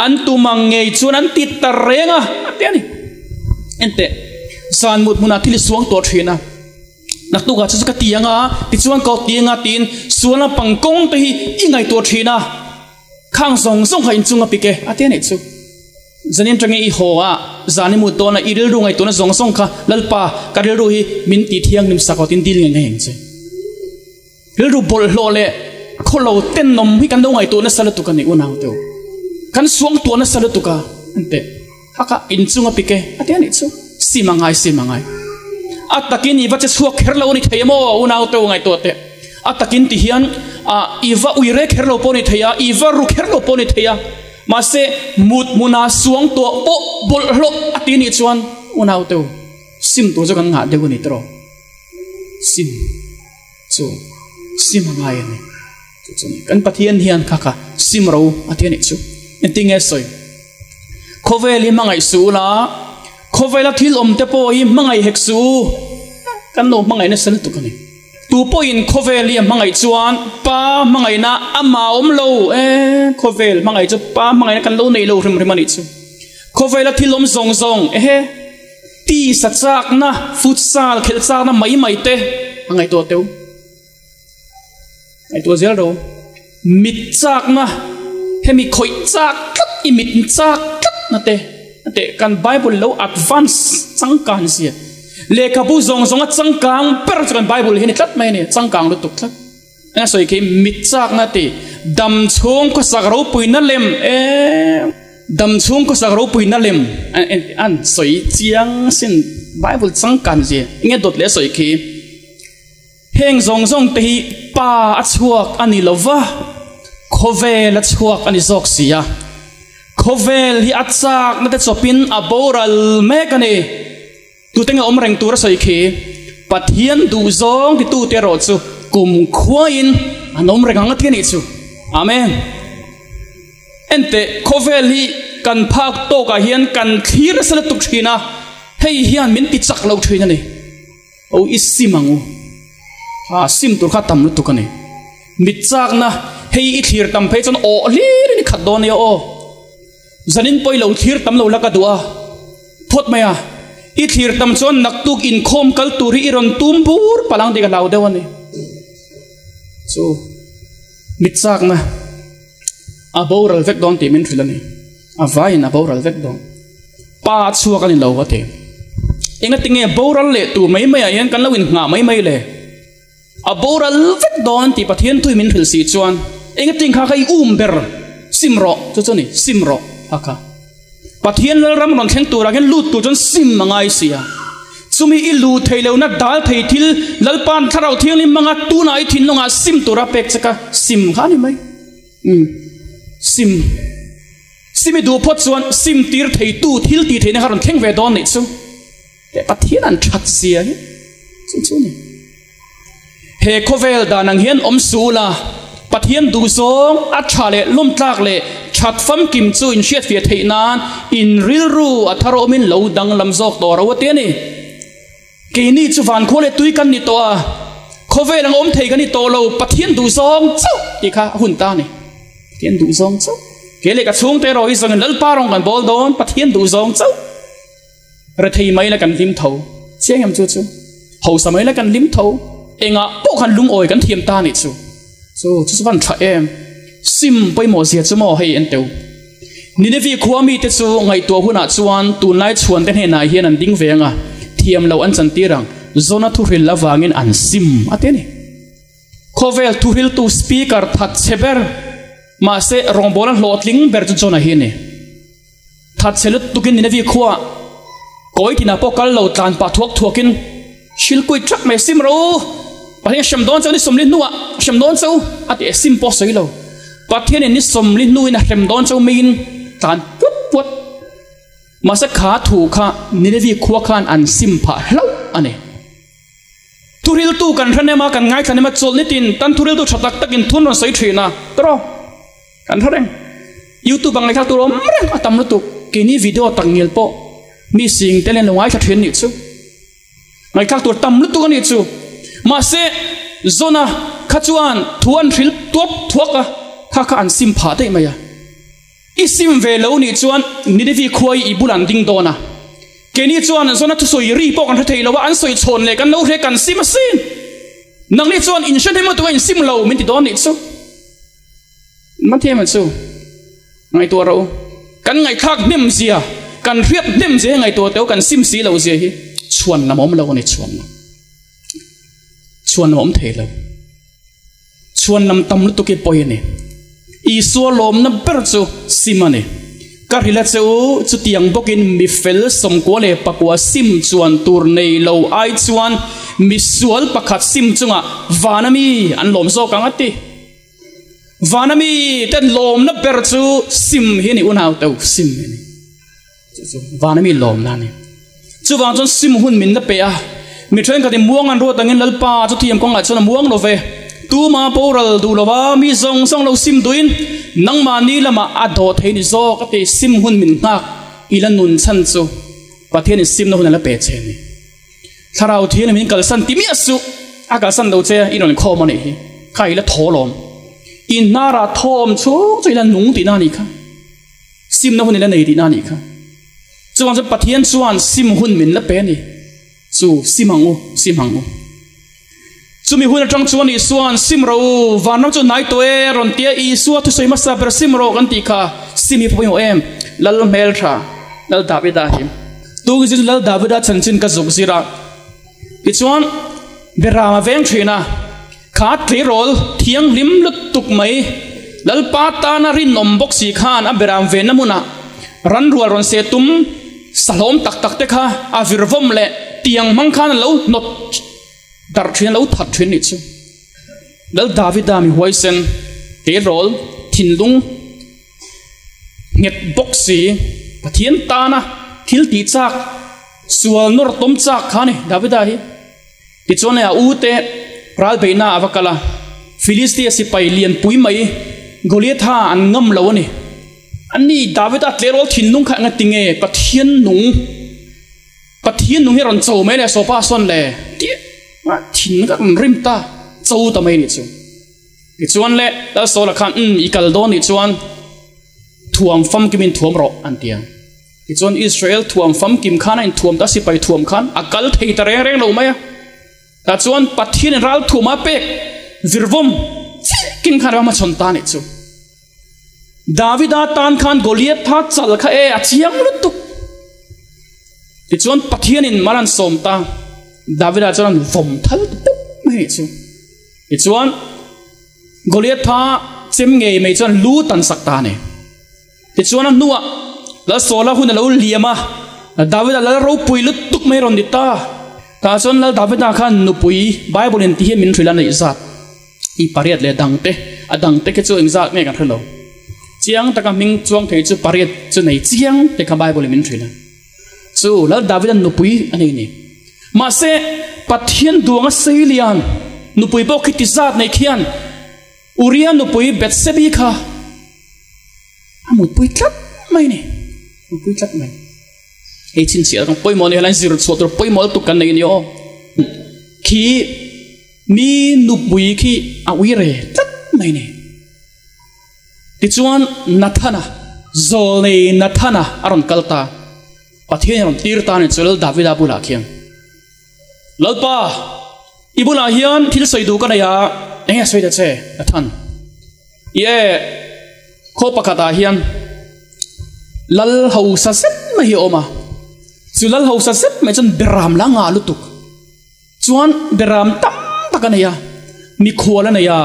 an tu mang ngei chun an ti tar renga atiani ente san mut muna thil suang to thina nak tu ga chu ka tianga ti chuan ko tianga tin suana pangkong te hi ingai to thina khang song song hain chunga pike atiani chu zanin tangi i hoa zani mu to na iril ru ngai to na zong song kha lalpa karil ru hi min ti thiang nim sakotin dil ngai heng che ril ru bol hlo le khô lâu tên nôm hi kan đâu ngai to na sala tu kan ni unaw to kan xuống to na sala tu ka ante haka in chunga pike, ate ani chu simangai simangai. Atakin iwa che suak kherlo ni thaymo unaw to ngai to te atakin ti hian a, iwa uire kherlo po ni thaya, iwa ru kherlo po ni thaya. Mà sẽ mut muna xuống tua bộ bol lộc ati ni chuan nào teu sim tu cho căn ngã đều ni tro. Sim. Chu sim ngai ai chu kan pathian hian kha kha. Sim ro ati ni chu. En soi. Khovel hi mangai su la. Khovela thil om te po i mangai hek su. Kan no mangai na san tu kan tu po in khovel li mangai chuan, pa mangai na ama om lo. E khovel mangai chu, pa mangai na kan lo nei lo rim rim ani chu. Khovela thil om zong zong. E he, ti sa chak na, futsal, khel chak na mai mai te. Mangai to teu ai tua zel ro mít chak na he mi khoi chak kat i mit chak kat na te te kan bible lo advance chang kan sia lệ cả bu zong zong chang kang per cho bible hin tlat mai ne chang kang lu tuk tlat na soi ke mít chak na te, dam chung ko sak ro pui na lem. E dam chung ko sak ro pui na lem. An an soi chiang sin bible chang kan je inge dot le soi ke heng zong zong te hi pa a chuak ani lova khovel a chuak ani zok sia khovel hi achak na te chopin a boral mekani tu tenga om reng tur soi khi. Pathian du zong ti tu te ro chu. Kum khuain anom reng anga thian chu. Amen. Ente, khovel hi kan phak to ka hian kan thir sala tuk thina hei, hian min ti chak lo thina ni. O isimangu a sim tur kha tâm lu tukani mít chak na hei i thir tam phei chon o lir ni khat don ya o zanin poi lo thir tam lo la ka duwa phot maya i thir tam chon nak tuk in khom kal turi iron tum bur palang de ga law này, so mít chak na a boral vek don ti min thilani a vain a boral vek don pa chuak ani lo wa te. Inga tinge boral le tu mai mai yan kan lawin nga mai mai le a boral vek don ti pathian thui min thil si chuan. Inga ting kha kai um ber simro chu chu ni simro haka pathian lal ram ron theng tu ra gen lut tu chon sim mangai sia chumi i lu theilo na dal thei thil lalpan tharau thiang ni manga tu na i thin longa sim tu ra pek chaka sim kha ni mai um sim simi du phot chuan sim tir thei tu thil ti thei na ron theng ve don ni chu pathian an thak sia hi chu chu ni he khovel da nang hian om su la. Pathian du zong, a tha le, lum tlak le chat fam kim chu in shiat fiat thei nan. In ril ru, a tharo min lo dang lam zok to ro te ni. Ke ni chu van khole tui kan ni to a. Khovel ang om thei kan ni to lo pathian du zong chu i kha hun ta ni. Pathian du zong chu ke le ka chung te ro, i zong lal pa rong kan bol don pathian du zong chu ra thei mai la kan lim tho. Chiang am chu chu. Hầu sa mai la kan lim tho enga po khan lung oi kan thiam ta ni chu so chu van tha em sim pai mo zia chu mo hei en teu ni ne vi khuami te chu ngai to huna chuan tu nai chuan te na hian an ding venga thiam lo an chan tirang zona thu hil lawangin an sim ateni khovel thu hil tu speaker that cheber ma se rombolan lotling ber chu chona hi ne that chelut tukin ni ne vi khuwa koi tina po kal lo tlan pa thuak thuakin shil kui trak me sim ro pathian sham don chau ni som lin nuwa sham don chau ati sim po soi lo pathian ni som lin nu ina sham don chau min tan put put masa kha thu kha ni ne vi khuwa khan an sim pha hlo ane turil tu kan thane ma kan ngai thane ma chol ni tin tan turil tu thatak takin thun ron soi thina tro kan thareng youtube bang lekha tu rom reng atam lu tu kini video tangil po mi sing telen longai tha thien ni chu ngai khak tur tam lu tu kan ni chu mà se zona khachuan thuan thil thuốc à kha kha ăn sim pha dei maya i sim ve lo ni chuan ni de vi khoi i bulan ding dona ke ni chuan zona thu soi ri po ăn thei lo an soi chon le kan no re kan sim sin. Nang ni chuan in shan hemo tu in sim lo min ti don ni chu. Ma them chu. Ngày to rồi, kan ngày khác nem zia. Kan riat nem je ngày to teu kan sim si lâu je chuan là mom lâu ni chuan suan om thei lo suan nam tam lu tu ke poi ni i so lom na ber chu simani ka rila chu chu tiang bokin mi fel som ko le pakwa sim chuan tur nei lo ai chuan. Mi sual pakhat sim chunga vanami an lom zo kang ati vanami ten lom na ber chu sim hi ni unau tau sim ni vanami lom na ni chu wang chon sim hun min na pe a mi thuen ka ti muang an ro tangin lalpa chu thiam kong la chon muang lo ve tu ma poral du lo wa mi zong song lo sim duin nang ma ni lama a do thei ni zo ka ti sim hun min ngak ilan nun chan chu pathian sim no hun la pe che ni. Tharau thian min kal san ti mi asu a kal san do che inon kho ma ni. Hi khai la tho lom in na ra thom chu chu ila nung ti na ni kha. Sim na hun la nei ti na ni kha. Chuan chu pathian chuan sim hun min la pe ni chu simangu simangu chumi hun atang chuan i suan simro vanam chu nai to e ron tia i suwa thu soima sa ber simro kan ti kha simi poi em lal mel tha lal davida him tu gi lal davida chanchin ka zuk zira i chuan berama veng thina kha tri rol thiang lim lut tuk mai lal pa ta na rin nom bok si khan a beram ve namuna ran rual ron se tum salom tak tak te kha a virvom le tiang mang khan lo not dar chuyện lo thật chuyện ni chu dal david da mi huai sen te rol thin lung nget boxi pathian ta na thil ti chak sual nur tom chak khane david da hi ti chone a u te ral beina avakala, philistia si pai lian pui mai, goliath ha an ngam lo ni ani david at lerol thin lung kha nga tinge pathian nung ปัทินนุ่งเฮรันโจไม่เนี่ยโซปาส่วนเล่เตี้ยมาทิ้งกันริมตาโจทำไมนี่จูอีจวนเล่แล้วโซละคันอืมอีกัลโดนอีจวนทวมฟัมกิมินทวมรออันเตียงอีจวนอิสราเอลทวมฟัมกิมขันอินทวมตั้งสิไปทวมขันอักัลเทิดเร่งเร่งลงไหมแต่จวนปัทินรัลทวมาเป็กวิรวมกินขันว่ามาชนตานี่จูดาวิดาตานขันโกเลียทัดจัลข้าเออเชียงลุตุก pathian nung hi ron chau mai le so pa son le ti ma thin ka rim ta chau ta mai ni chu ti chuan le ta so la khan um ikal do ni chuan thuam fam kimin thuam ro an tiang ti chuan israel thuam fam kim khan in thuam ta si pai thuam khan akal thei ta reng reng lo mai ta chuan pathian ral thuma pek virvom kin khan ma chon ta ni chu David a tan khan Goliath tha chal kha e a chiang lu tuk ti chuan pathian in maran som ta. David a chuan vom thal tuk mai chu. Ti chuan Goliath tha chem ngei mai chuan lu tan sak ta ne. Ti chuan a nuwa la sola hun lo liama David a la ro pui lu tuk mai ron dit ta. Ta chuan la David a khan nu pui Bible in ti hi min thila nei zat. I pariat le dang te. A dang te ke chu ing zat nge kan thelo chiang taka ming chuang thei chu pariat chu nei chiang te kha Bible min thila chu la David an. Nupui ani ni ma se pathian duanga seilian nupui bo khiti zat nei khian uria nupui betsebi kha. Amut pui tlap mai ni pui tlap mai e chin sia kan poi mon helan zir chu tor poi mol tu kan nei ni o khi mi nupui khi a wi tlap mai ni ti chuan nathana zol nei nathana aron kalta pathian ron tir ta ni chul david abula khiam lalpa ibula hian thil soidu kana ya enga soida che athan ye kho pakata hian lal hau sa sep ma hi oma. Chu lal hau sa sep ma chan beram la nga lutuk chuan beram tam takana ya mi khwal na ya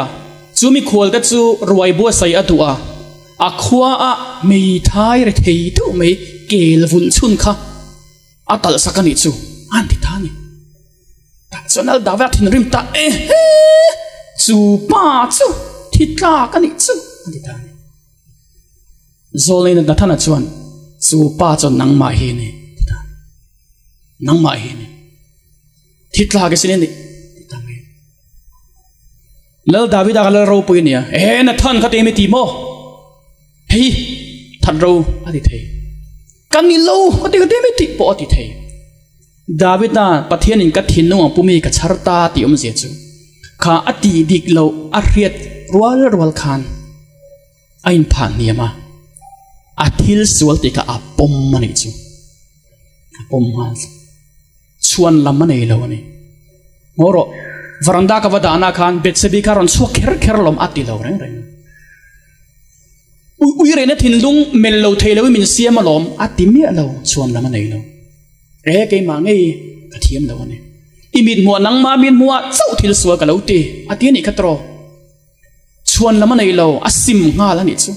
chu mi khwal ta chu ruai bo sai atua à khwa à mì thái re thei tu kể với vun chun kha. À tal sắc anh chú anh thì thani. Ta đã vẽ thin rim ta e chu pa chu thitla kani chú anh thì thani. Zolin da thana chuan ba pa chon nang ma hi ni nang ma hi thì ta cái gì nè lal david agala ro pui nia e eh, na than kha te mi ti mo hei thật ro ati thei kan ni lo ati ka te mi ti po ati thei david na pathian in ka thin no pu mi ka charta ti um je chu kha ati dik lo a riat rual rual khan ain phan niama a thil sual ti ka a pom mani chu a pom ma chuan lam mani lo ni ngoro varanda ka vadana khan betsebi ka ron so kher kher lom ati lo reng reng ui re na thin lung mel lo thei lo min siam lom ati mi lo chuan lama nei lo e ke ma ngei ka thiam lo ne i mit mo nang ma min mo chau thil suwa ka lo ti ati ni khatro chuan lama nei lo asim nga la ni chu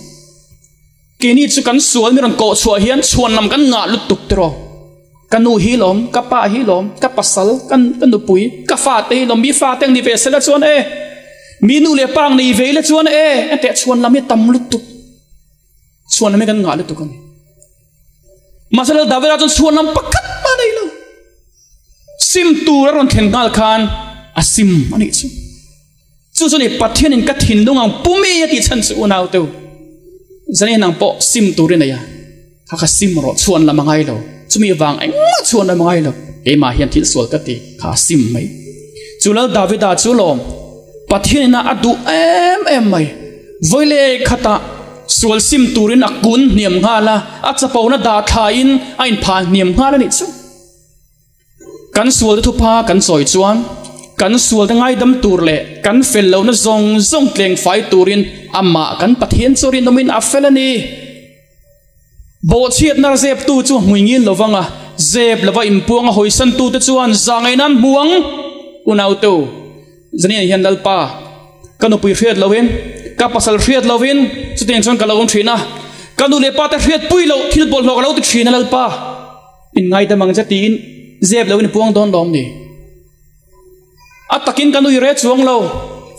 ke ni chu kan sual mi ron ko chua hian chuan lam kan nga lu tuk tro kanu hi lom cái pa hi lom ka pasal cái kan du pui ka fa te lom mi fa teng về sẽ là chuan e mi nu le pang về là le chuan anh ta chuan làm cái tam lu tục chuan lam kan nga lu tuk ani masal david aton chuan lam pakat ma nei lo sim tu ra ron thlen ngal khan a sim ani chu chu chu ni pathian in ka dong lung ang pumi ya ti chan chu nau tu zani nang po sim tu rin ya ha ka sim ro chuan lam ngai lo chumi wang ai ma chuan lam ngai lo e ma hian thil sual ka ti kha sim mai chulal david a chu lom pathian na adu em em mai voile khata sual sim turin akun niam nga la. Achapo na da tha in ain pha niam nga la ni chu kan sual thu pa kan soi chuan. Kan sual ngai dam tur le. Kan fel lo na zong zong tleng fai turin. Amma kan pathian chorin nomin a felani bo chiat nar zep tu chu muingin lovanga zep lova impuanga hoisan tu te chuan. Zangai nan muang. Unau tu. Zani hian dal pa kanu pui riat lovin ka pasal riat lovin chu ten chon kalawon thina kanu le pa ta riat pui lo thil bol lok lo tu thina lal pa in ngai ta mang cha tin zep lovin puang don dom ni a takin kan ui re chuang lo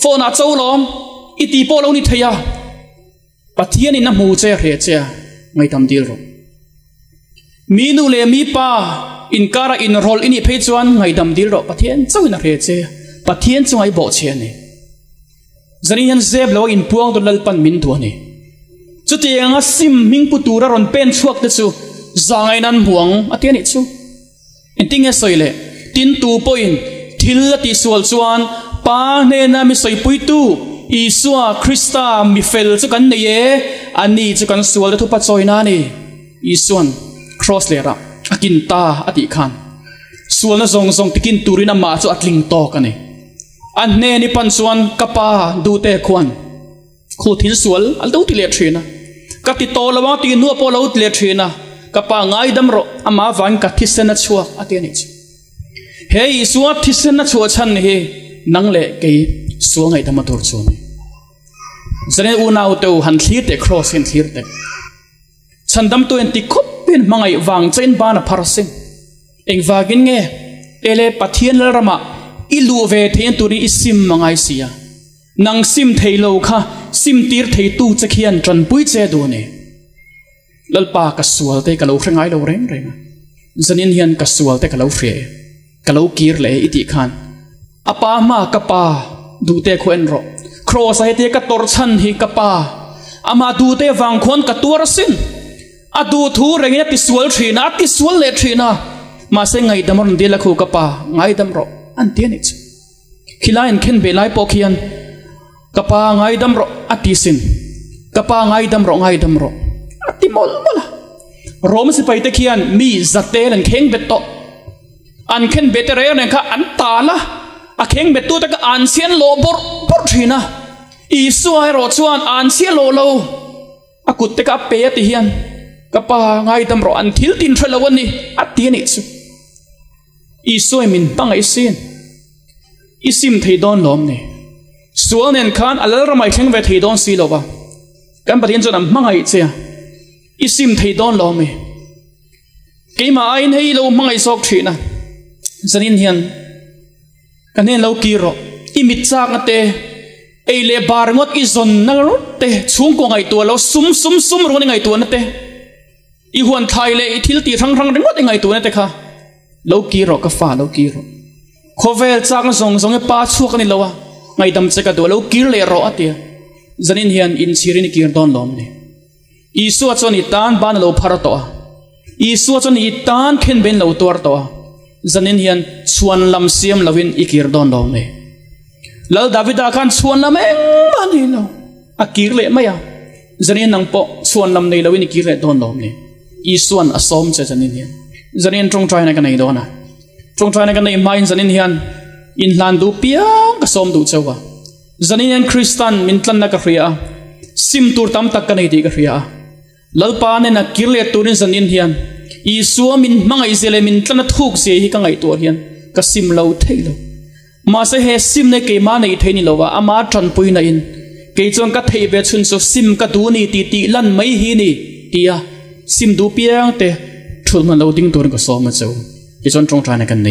phone a chau lom i ti po lo ni bát pathian in na mu che re che ngai tam dil ro mi nu le mi pa in kara in rol ini phe chuan ngai dam dil ro pathian chau na re che pathian chungai bo che ni zani han zeb lo in puang to lal pan min tu ni chu ti anga sim ming pu tura ron pen chuak te chu zangai nan buang atian ni chu in tinge soile tin tu poin thil ti sual chuan pa ne na mi soi pui tu isua krista mi fel chu kan nei e ani chu kan sual thu pa choi na ni isuan cross le ra akin ta ati khan sual na zong zong tikin turina ma chu atling to ka ni an ne ni pan suan kapa du te khuan. Khu thil sual, al do ti le thina ka ti to lawa ti nu po lo le thina kapa ngai dam ro ama van ka thisena chua ate ni chu he isua thisena chua chan he nang le ke suwa ngai dam tor chu ni. Zane u nau te han thlir te, cross in thlir te. Chandam tu en ti khop pen mangai wang chen ba na sing eng wagin nge, ele pathian la i lu ve then turi sim mangai sia. Nang sim theilo kha, sim tir thei tu chakhian tran pui che du ne. Lalpa ka sual te kalau hrengai lo reng reng zanin hian ka sual te kalau fre kalau kir le iti khan. Apa ma kapa du te khoen ro. Cross ai te ka tor chan hi kapa ama du te wang khon ka tur sin. A du thu reng ti sual thina, ti sual le thina. Ma se ngai damon de la khu kapa ngai dam ro. An tian ich khilain khen be lai pokhian kapa ngai dam ro ati sin. Kapa ngai dam ro ngai dam ro ati mol mola. Rom si pai te khian mi zate lan kheng bet to. An khen bet re ne kha an ta a kheng bet tu ka an sian lo bor bor thina i suai ro chuan an sia lo lo. A kut te ka pe ti hian. Kapa ngai dam ro an thil tin thela wani ati Isu chu bang suai sin isim thei don lom ne sual nen khan alal ramai thleng ve thei don si lo ba kan pathian chon am mangai che isim thei don lom me ke ma ain hei lo mangai sok thina zanin hian kan nen lo ki ro i mit chak ate ei le bar ngot i zon na ro te chung ko ngai tu lo sum sum sum ro ni ngai tu na te i huan thai le i thil ti thang thang ringot ngai tu na te kha lo ki ro ka fa lo ki ro khovel chak song zong e pa chuak ni lo wa ngai dam che ka do lo kir le ro atia. Zanin hian in sirin kir don lom ni. Isu chon i tan ban lo phar to isu chon i tan khen ben lo tor to zanin hian chuan lam siam lovin ikir don lom lâu lal davida khan chuan lam eng ban ni lo. A kir le maya. Zanin nang po chuan lam nei lovin ikir le don lom ni. Isuan asom che zanin hian zanin trong trai na ka nei do na trong trai na ka nei mai zanin hian in hlan du piang ka som du chawa zanin à. an kristan min tlan na ka hria à. sim tur tam tak ka nei ti ka hria lalpa ne na kirle turin zanin hian i suam min mangai zele min tlan thuk se hi ka ngai tur hian ka sim lo thailo ma se he sim ne ke ma nei thaini lowa à. ama tran pui na in. Ke chong ka thei ve chun so sim ka du ni ti ti lan mai hi ni. Tia sim du piang te ठुल्दिङ छौ सो म चौ एउन कन्